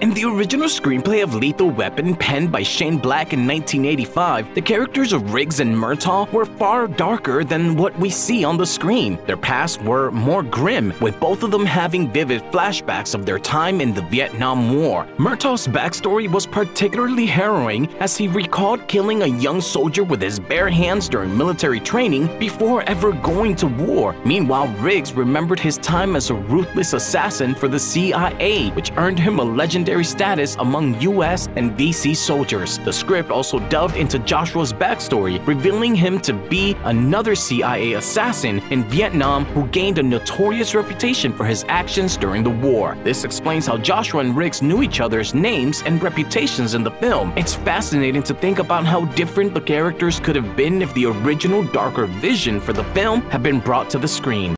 In the original screenplay of Lethal Weapon, penned by Shane Black in 1985, the characters of Riggs and Murtaugh were far darker than what we see on the screen. Their pasts were more grim, with both of them having vivid flashbacks of their time in the Vietnam War. Murtaugh's backstory was particularly harrowing as he recalled killing a young soldier with his bare hands during military training before ever going to war. Meanwhile, Riggs remembered his time as a ruthless assassin for the CIA, which earned him a legendary legendary status among US and VC soldiers. The script also delved into Joshua's backstory, revealing him to be another CIA assassin in Vietnam who gained a notorious reputation for his actions during the war. This explains how Joshua and Riggs knew each other's names and reputations in the film. It's fascinating to think about how different the characters could have been if the original darker vision for the film had been brought to the screen.